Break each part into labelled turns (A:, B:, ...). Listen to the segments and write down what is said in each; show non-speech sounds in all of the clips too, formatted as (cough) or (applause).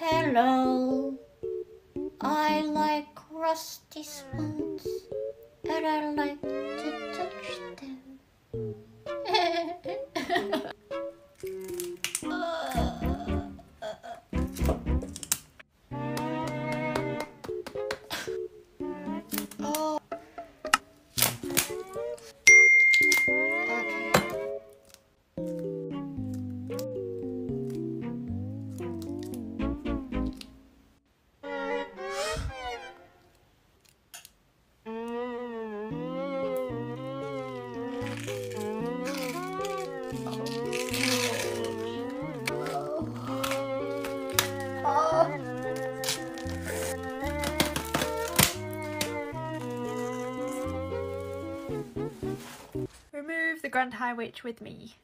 A: Hello. I like rusty spoons and I like to touch them. (laughs)
B: Grunt High Witch with me.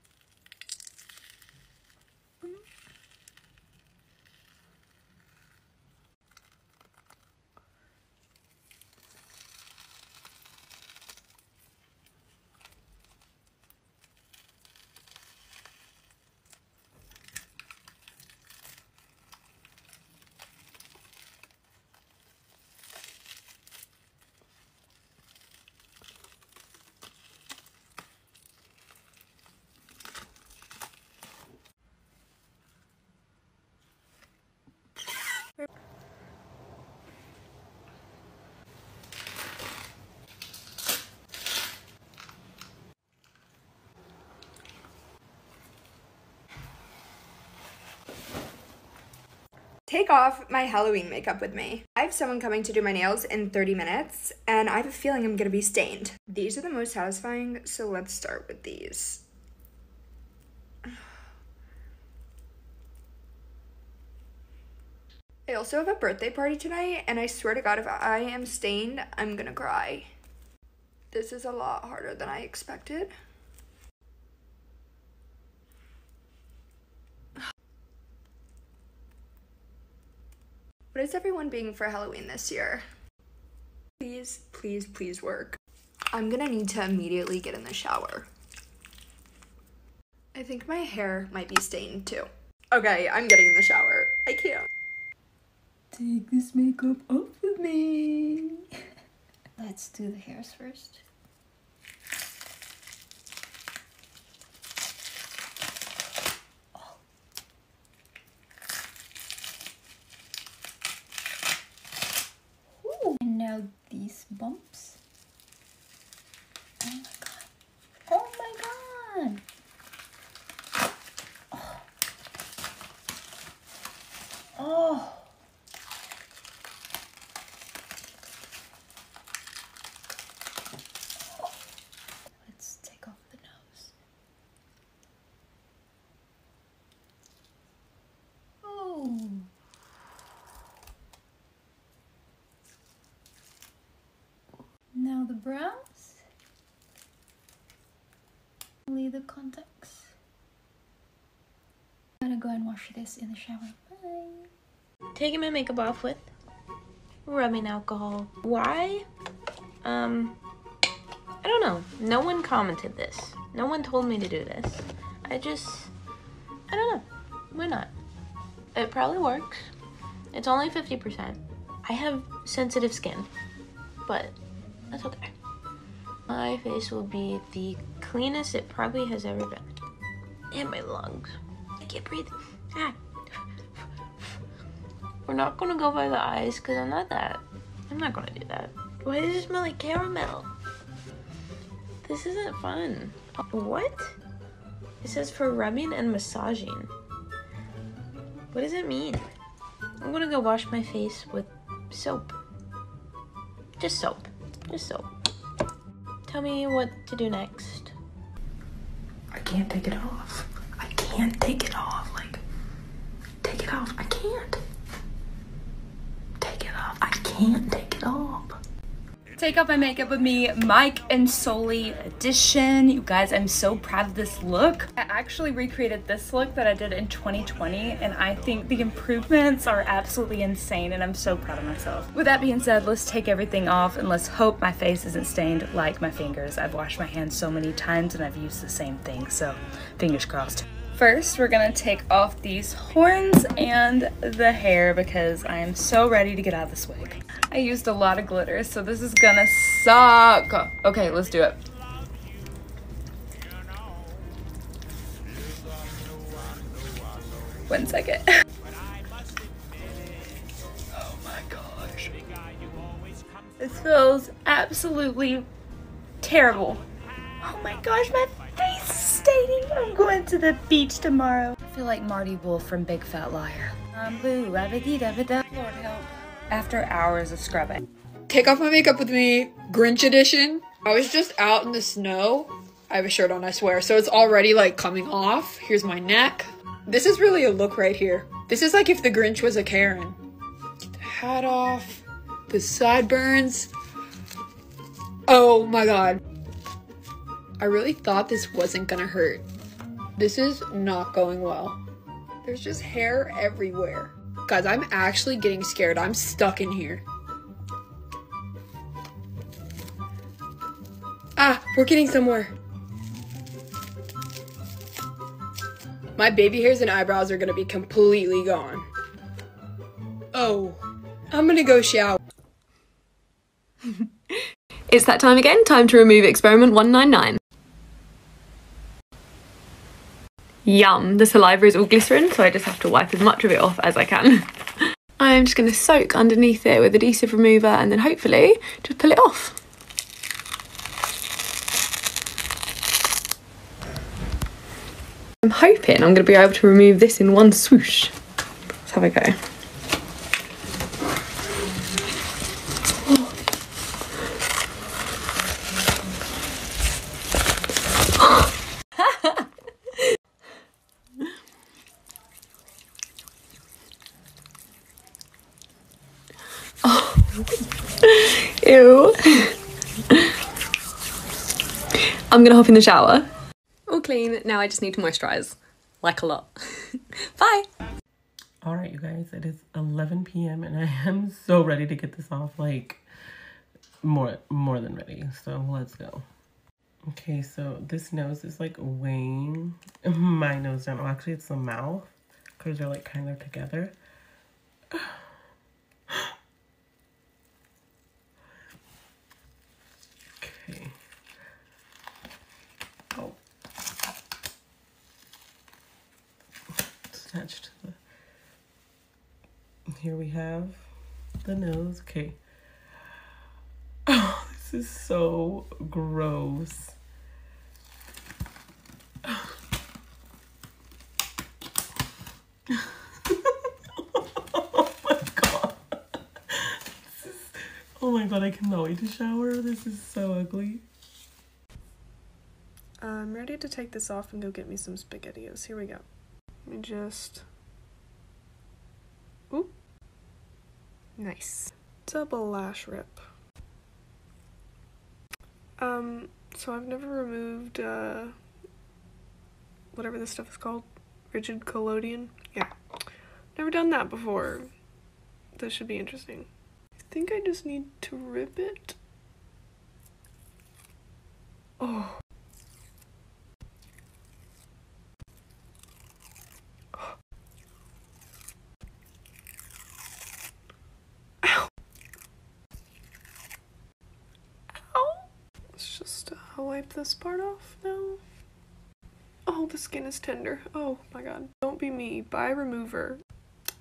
C: Take off my Halloween makeup with me. I have someone coming to do my nails in 30 minutes, and I have a feeling I'm gonna be stained. These are the most satisfying, so let's start with these. (sighs) I also have a birthday party tonight, and I swear to God, if I am stained, I'm gonna cry. This is a lot harder than I expected. What is everyone being for Halloween this year? Please, please, please work. I'm gonna need to immediately get in the shower. I think my hair might be stained too. Okay, I'm getting in the shower. I can't. Take this makeup off of me. (laughs)
A: Let's do the hairs first. Ooh, and now these bumps. Oh my god. Oh my god. Oh. oh. Let's take off the nose. Oh. The. Only the contacts. I'm gonna go and wash this in the shower. Bye.
D: taking my makeup off with rubbing alcohol. Why? Um, I don't know. No one commented this. No one told me to do this. I just, I don't know. Why not? It probably works. It's only 50%. I have sensitive skin, but that's okay. My face will be the cleanest it probably has ever been. And my lungs. I can't breathe. Ah. We're not gonna go by the eyes because I'm not that. I'm not gonna do that. Why does it smell like caramel? This isn't fun. What? It says for rubbing and massaging. What does it mean? I'm gonna go wash my face with soap. Just soap. Just soap. Tell me what to do next.
E: I can't take it off. I can't take it off. Like, take it off. I can't. Take it off. I can't take it off.
F: Take off my makeup with me, Mike and Sulley edition. You guys, I'm so proud of this look. I actually recreated this look that I did in 2020 and I think the improvements are absolutely insane and I'm so proud of myself. With that being said, let's take everything off and let's hope my face isn't stained like my fingers. I've washed my hands so many times and I've used the same thing, so fingers crossed. First, we're gonna take off these horns and the hair because I am so ready to get out of this wig. I used a lot of glitter, so this is gonna suck. Okay, let's do it. One second. (laughs) Oh. This feels absolutely terrible. Oh my gosh, my face is staining. I'm going to the beach tomorrow. I feel like Marty Wolf from Big Fat Liar. I'm blue, rabbity dabba Lord help. After hours of scrubbing.
G: Take off my makeup with me, Grinch edition. I was just out in the snow. I have a shirt on, I swear, so it's already like coming off. Here's my neck. This is really a look right here. This is like if the Grinch was a Karen. Get the hat off, the sideburns. Oh my god. I really thought this wasn't gonna hurt. This is not going well. There's just hair everywhere. Guys, I'm actually getting scared. I'm stuck in here. Ah, we're getting somewhere. My baby hairs and eyebrows are gonna be completely gone. Oh, I'm gonna go shower. (laughs)
H: It's that time again, time to remove experiment 199. Yum, the saliva is all glycerin, so I just have to wipe as much of it off as I can. (laughs) I'm just going to soak underneath it with adhesive remover and then hopefully just pull it off. I'm hoping I'm going to be able to remove this in one swoosh. Let's have a go. Ew. (laughs) I'm gonna hop in the shower. All clean, now I just need to moisturize. Like a lot. (laughs) Bye.
I: All right, you guys, it is 11 p.m. and I am so ready to get this off, like more more than ready. So let's go. Okay, so this nose is like weighing my nose down. Oh, actually, it's the mouth because they're like kind of together. (sighs) Okay. Oh. Attached to the. Here we have the nose. Okay. Oh, (sighs) this is so gross. (laughs) oh oh my god, I cannot wait to shower. This is so ugly.
J: I'm ready to take this off and go get me some spaghettios. Here we go. Let me just. Nice. Double lash rip. Um, so I've never removed, uh, whatever this stuff is called. Rigid collodion? Yeah. Never done that before. This should be interesting. I think I just need to rip it. Oh. Wipe this part off now. Oh, the skin is tender. Oh my god. Don't be me. Buy remover.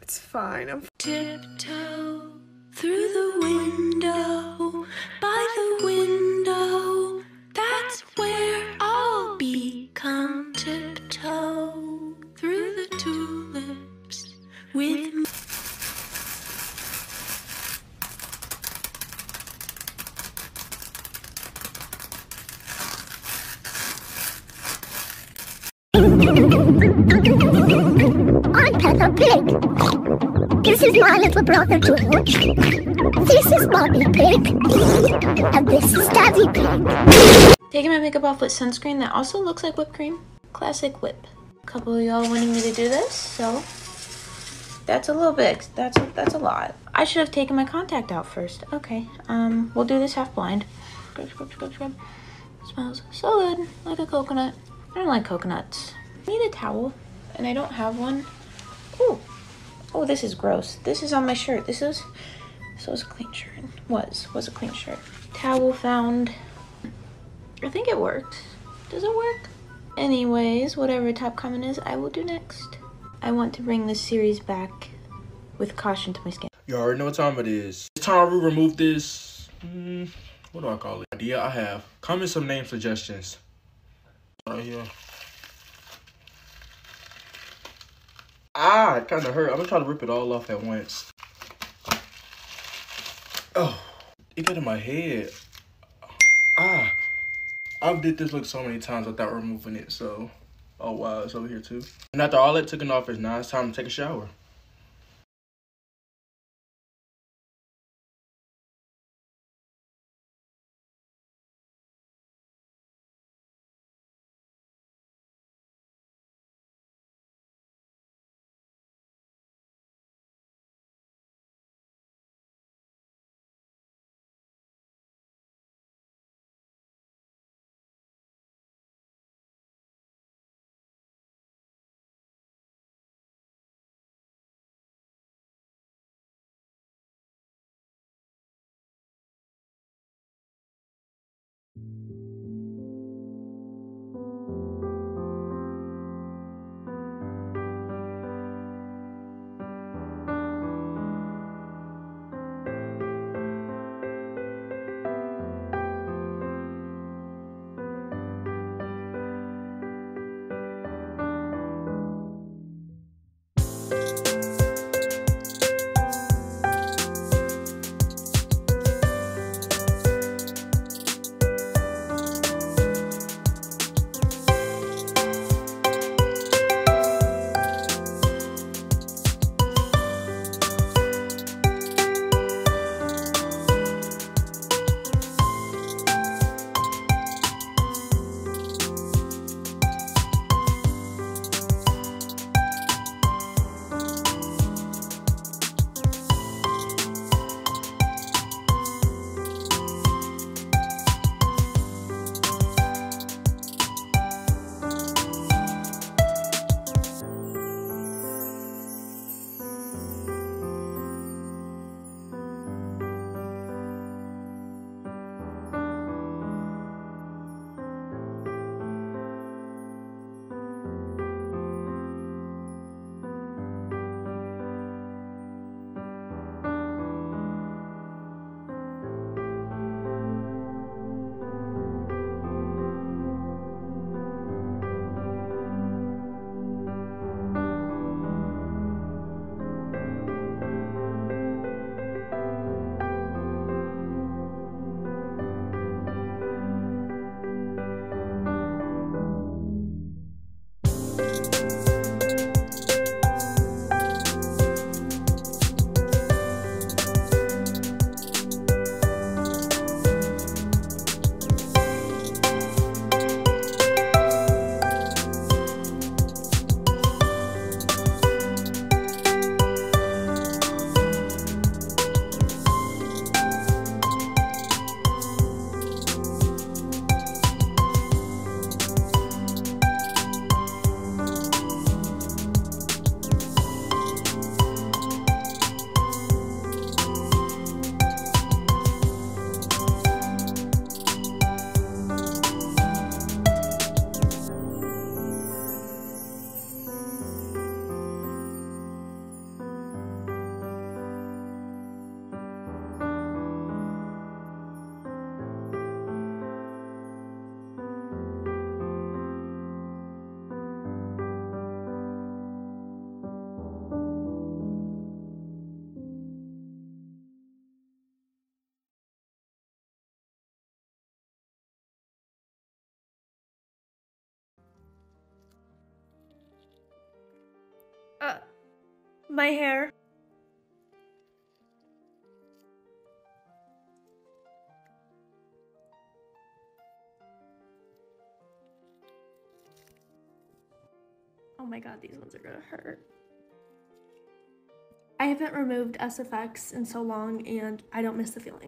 J: It's fine. I'm
K: Tiptoe through the window, by the window. That's where I'll be. Come tiptoe through the tulips with
L: This is my little brother George. This is Mommy Pig. And this is Daddy Pig.
D: Taking my makeup off with sunscreen that also looks like whipped cream. Classic whip. A couple of y'all wanting me to do this, so that's a little bit. That's a, that's a lot. I should have taken my contact out first. Okay, um, we'll do this half blind. Scrub, scrub, scrub, scrub. Smells so good, like a coconut. I don't like coconuts. Need a towel. and I don't have one. Ooh. Oh, this is gross. This is on my shirt. This is this was a clean shirt. Was was a clean shirt. Towel found. I think it worked. Does it work? Anyways, whatever top comment is, I will do next. I want to bring this series back with caution to my skin.
M: You already know what time it is. It's time to remove this. Mm, what do I call it? Idea I have. Comment some name suggestions. Right here. Ah, it kind of hurt. I'm gonna try to rip it all off at once. Oh, it got in my head. Ah, I've did this look so many times without removing it. So, oh wow, it's over here too. And after all that taken off is now it's time to take a shower.
N: My hair. Oh my god, these ones are gonna hurt. I haven't removed SFX in so long and I don't miss the feeling.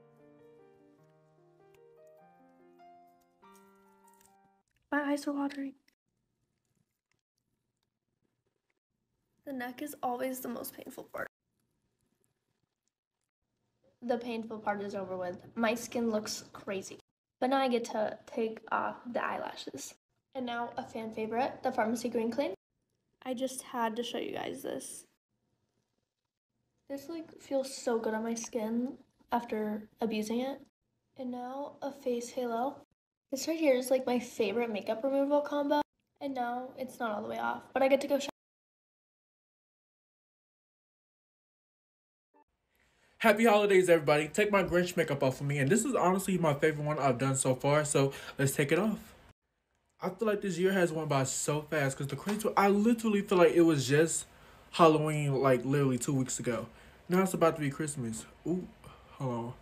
N: My eyes are watering.
O: Neck is always the most painful part.
N: The painful part is over with. My skin looks crazy. But now I get to take off the eyelashes. And now a fan favorite, the Farmacy Green Clean.
O: I just had to show you guys this.
N: This like feels so good on my skin after abusing it. And now a face halo. This right here is like my favorite makeup removal combo. And now it's not all the way off, but I get to go
M: Happy holidays, everybody. Take my Grinch makeup off of me. And this is honestly my favorite one I've done so far. So let's take it off. I feel like this year has went by so fast because the crazy I literally feel like it was just Halloween like literally two weeks ago. Now it's about to be Christmas. Ooh, hold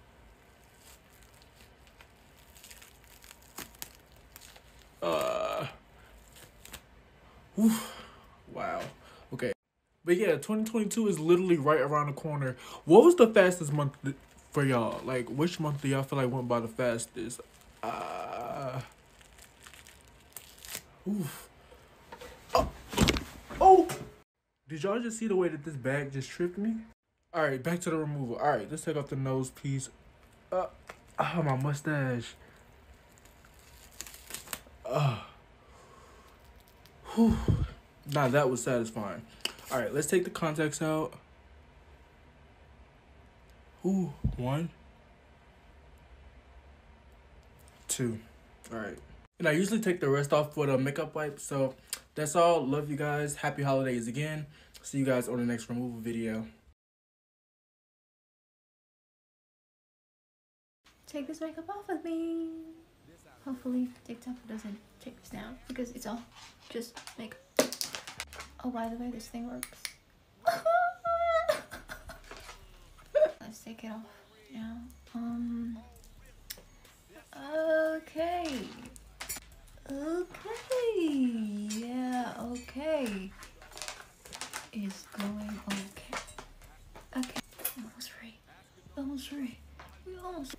M: on. Uh, whew, wow. But yeah, 2022 is literally right around the corner. What was the fastest month for y'all? Like, which month do y'all feel like went by the fastest? Uh, oof. Oh. oh! Did y'all just see the way that this bag just tripped me? Alright, back to the removal. Alright, let's take off the nose piece. Uh, oh, my mustache. Uh, whew. Now that was satisfying. All right, let's take the contacts out. Ooh, one, two. All right. And I usually take the rest off with a makeup wipe. So that's all. Love you guys. Happy holidays again. See you guys on the next removal video.
A: Take this makeup off with me. Hopefully TikTok doesn't take this down because it's all just makeup. Oh, by the way, this thing works. (laughs) Let's take it off now. Um. Okay. Okay. Yeah, okay. Is going okay. Okay. Almost free. Almost free. We almost.